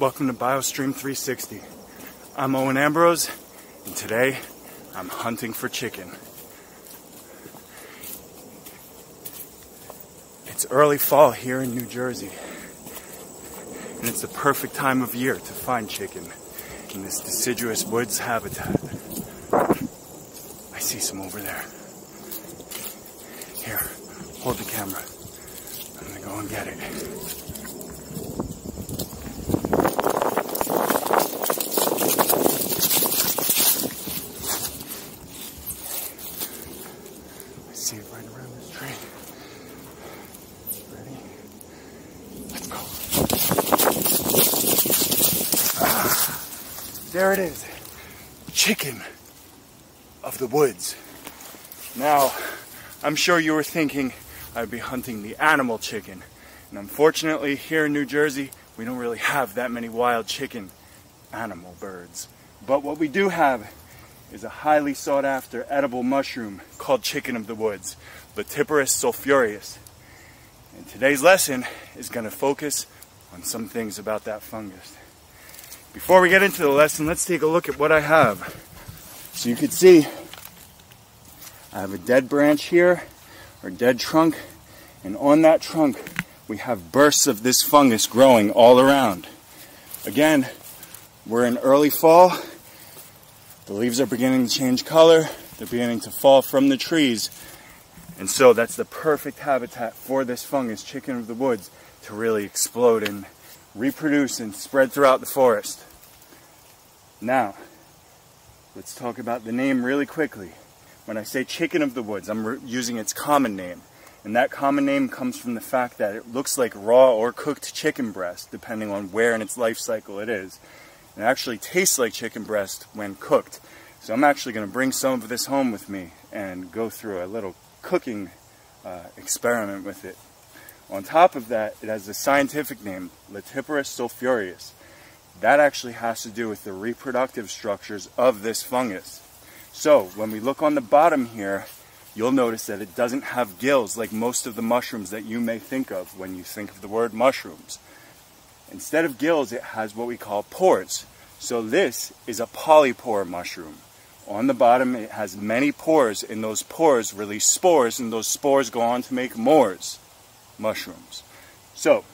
Welcome to BioStream 360. I'm Owen Ambrose, and today I'm hunting for chicken. It's early fall here in New Jersey, and it's the perfect time of year to find chicken in this deciduous woods habitat. I see some over there. Here, hold the camera. I'm gonna go and get it. See it right around this tree. Ready? Let's go. Ah, there it is. Chicken of the woods. Now, I'm sure you were thinking I'd be hunting the animal chicken. And unfortunately, here in New Jersey, we don't really have that many wild chicken animal birds. But what we do have is a highly sought after edible mushroom called chicken of the woods, Laetiporus sulphureus. And today's lesson is going to focus on some things about that fungus. Before we get into the lesson, let's take a look at what I have. So you can see I have a dead branch here, or dead trunk, and on that trunk we have bursts of this fungus growing all around. Again, we're in early fall. The leaves are beginning to change color. They're beginning to fall from the trees. And so that's the perfect habitat for this fungus, chicken of the woods, to really explode and reproduce and spread throughout the forest. Now, let's talk about the name really quickly. When I say chicken of the woods, I'm using its common name. And that common name comes from the fact that it looks like raw or cooked chicken breast, depending on where in its life cycle it is. It actually tastes like chicken breast when cooked. So I'm actually going to bring some of this home with me and go through a little cooking uh, experiment with it. On top of that, it has the scientific name, Laetiporus sulphureus. That actually has to do with the reproductive structures of this fungus. So when we look on the bottom here, you'll notice that it doesn't have gills like most of the mushrooms that you may think of when you think of the word mushrooms. Instead of gills, it has what we call pores. So this is a polypore mushroom. On the bottom, it has many pores, and those pores release spores, and those spores go on to make mores, mushrooms. So,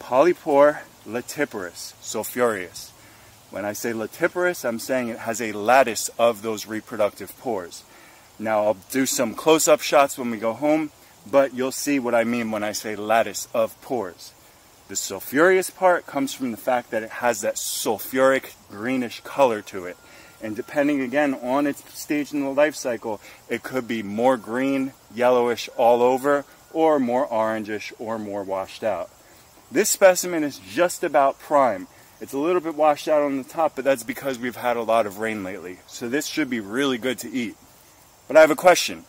polypore laetiporus sulphureus. When I say laetiporus, I'm saying it has a lattice of those reproductive pores. Now, I'll do some close-up shots when we go home, but you'll see what I mean when I say lattice of pores. The sulfurous part comes from the fact that it has that sulfuric greenish color to it. And depending again on its stage in the life cycle, it could be more green, yellowish all over, or more orangish or more washed out. This specimen is just about prime. It's a little bit washed out on the top, but that's because we've had a lot of rain lately. So this should be really good to eat. But I have a question.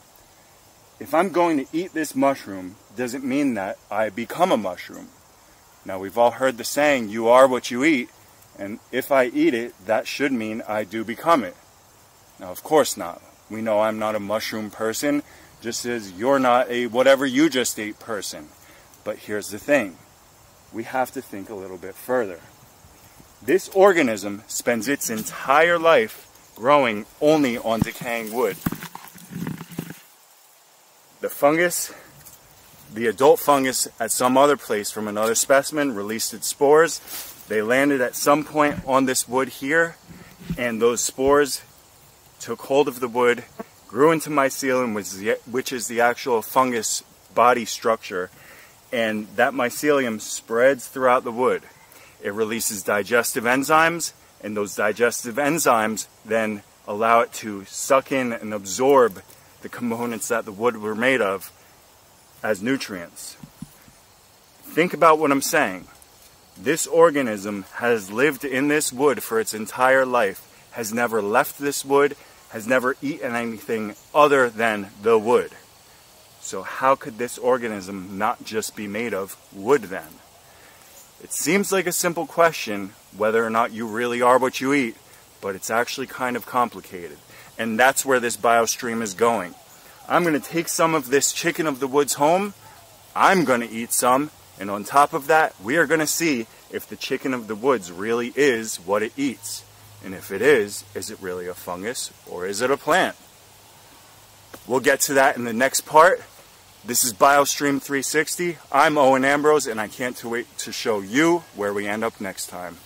If I'm going to eat this mushroom, does it mean that I become a mushroom? Now, we've all heard the saying, you are what you eat, and if I eat it, that should mean I do become it. Now, of course not. We know I'm not a mushroom person, just as you're not a whatever you just ate person. But here's the thing we have to think a little bit further. This organism spends its entire life growing only on decaying wood. The fungus the adult fungus at some other place from another specimen released its spores. They landed at some point on this wood here, and those spores took hold of the wood, grew into mycelium, which is the actual fungus body structure, and that mycelium spreads throughout the wood. It releases digestive enzymes, and those digestive enzymes then allow it to suck in and absorb the components that the wood were made of as nutrients. Think about what I'm saying. This organism has lived in this wood for its entire life, has never left this wood, has never eaten anything other than the wood. So, how could this organism not just be made of wood then? It seems like a simple question whether or not you really are what you eat, but it's actually kind of complicated. And that's where this biostream is going. I'm going to take some of this chicken of the woods home. I'm going to eat some, And on top of that, we are going to see if the chicken of the woods really is what it eats. And if it is, is it really a fungus or is it a plant? We'll get to that in the next part. This is BioStream 360. I'm Owen Ambrose and I can't wait to show you where we end up next time.